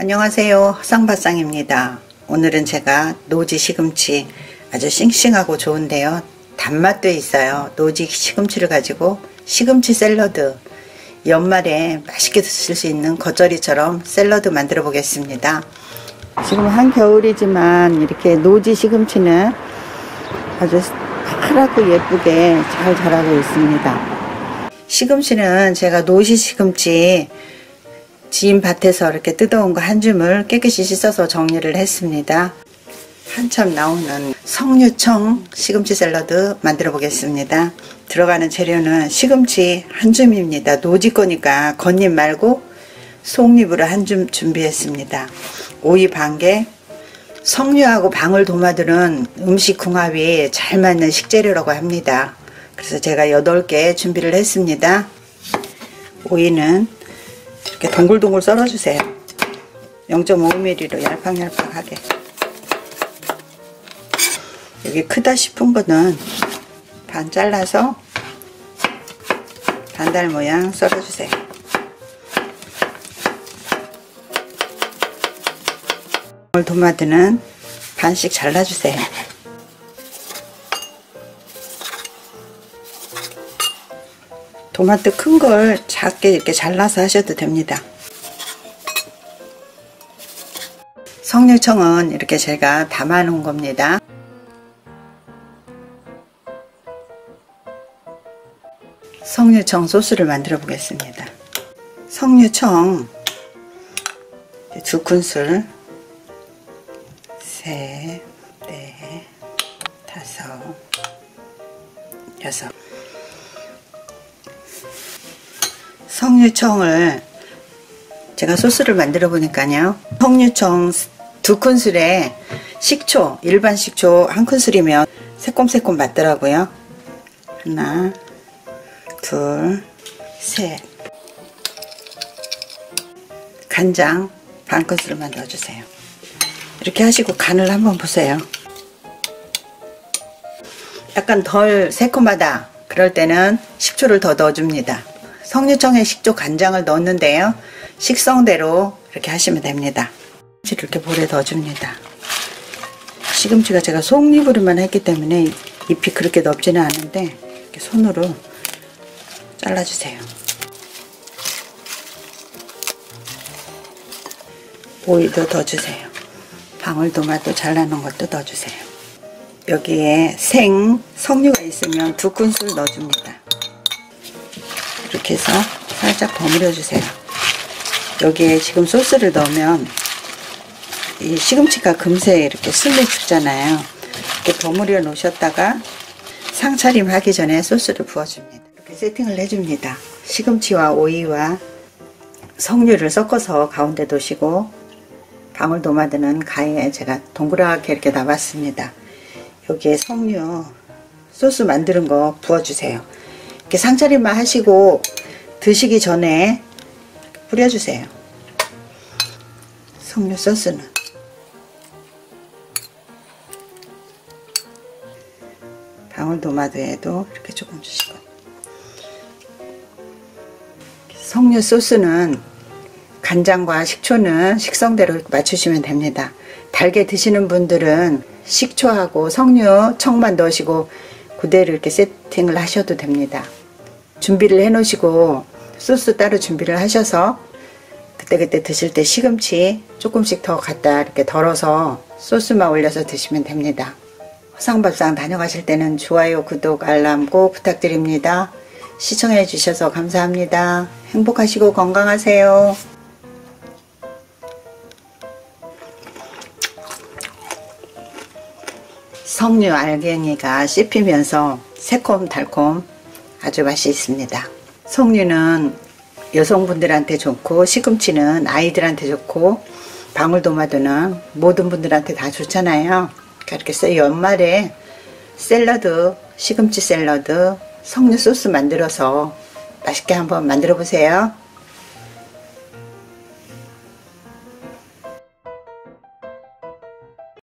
안녕하세요. 화상바상입니다. 오늘은 제가 노지 시금치 아주 싱싱하고 좋은데요. 단맛도 있어요. 노지 시금치를 가지고 시금치 샐러드. 연말에 맛있게 드실 수 있는 겉절이처럼 샐러드 만들어 보겠습니다. 지금 한겨울이지만 이렇게 노지 시금치는 아주 파랗고 예쁘게 잘 자라고 있습니다. 시금치는 제가 노시 시금치 지인 밭에서 이렇게 뜯어온 거 한 줌을 깨끗이 씻어서 정리를 했습니다. 한참 나오는 석류청 시금치 샐러드 만들어 보겠습니다. 들어가는 재료는 시금치 한 줌입니다. 노지 거니까 겉잎 말고 속잎으로 한 줌 준비했습니다. 오이 반 개, 석류하고 방울 도마들은 음식 궁합이 잘 맞는 식재료라고 합니다. 그래서 제가 8개 준비를 했습니다. 오이는 이렇게 동글동글 썰어주세요. 0.5mm로 얄팍얄팍하게. 여기 크다 싶은 거는 반 잘라서 반달 모양 썰어주세요. 도마드는 반씩 잘라주세요. 토마토 큰 걸 작게 이렇게 잘라서 하셔도 됩니다. 석류청은 이렇게 제가 담아 놓은 겁니다. 석류청 소스를 만들어 보겠습니다. 석류청 두 큰술 셋, 넷, 다섯, 여섯 석류청을 제가 소스를 만들어 보니까요. 석류청 두 큰술에 식초 일반 식초 한 큰술이면 새콤새콤 맞더라고요. 하나 둘셋. 간장 반 큰술만 넣어주세요. 이렇게 하시고 간을 한번 보세요. 약간 덜 새콤하다 그럴 때는 식초를 더 넣어줍니다 석류청에 식초 간장을 넣었는데요. 식성대로 이렇게 하시면 됩니다. 이렇게 볼에 넣어줍니다. 시금치가 제가 속잎으로만 했기 때문에 잎이 그렇게 넓지는 않은데 이렇게 손으로 잘라주세요. 오이도 넣어주세요. 방울토마토 잘라놓은 것도 넣어주세요. 여기에 생 석류가 있으면 두 큰술 넣어줍니다. 이렇게 해서 살짝 버무려 주세요. 여기에 지금 소스를 넣으면 이 시금치가 금세 이렇게 슬리 죽잖아요. 이렇게 버무려 놓으셨다가 상차림 하기 전에 소스를 부어줍니다. 이렇게 세팅을 해줍니다. 시금치와 오이와 석류를 섞어서 가운데 두시고 방울 도마드는 가에 제가 동그랗게 이렇게 놔봤습니다. 여기에 석류 소스 만드는 거 부어주세요 이렇게 상차림만 하시고 드시기 전에 뿌려주세요. 석류 소스는 방울도마도에도 이렇게 조금 주시고 석류 소스는 간장과 식초는 식성대로 맞추시면 됩니다. 달게 드시는 분들은 식초하고 석류, 청만 넣으시고 그대로 이렇게 세팅을 하셔도 됩니다. 준비를 해 놓으시고 소스 따로 준비를 하셔서 그때그때 드실 때 시금치 조금씩 더 갖다 이렇게 덜어서 소스만 올려서 드시면 됩니다. 화상밥상 다녀가실 때는 좋아요, 구독, 알람 꼭 부탁드립니다. 시청해 주셔서 감사합니다. 행복하시고 건강하세요. 석류 알갱이가 씹히면서 새콤달콤 아주 맛이 있습니다. 석류는 여성분들한테 좋고 시금치는 아이들한테 좋고 방울도마도는 모든 분들한테 다 좋잖아요. 그렇게 써 연말에 샐러드, 시금치 샐러드, 석류 소스 만들어서 맛있게 한번 만들어 보세요.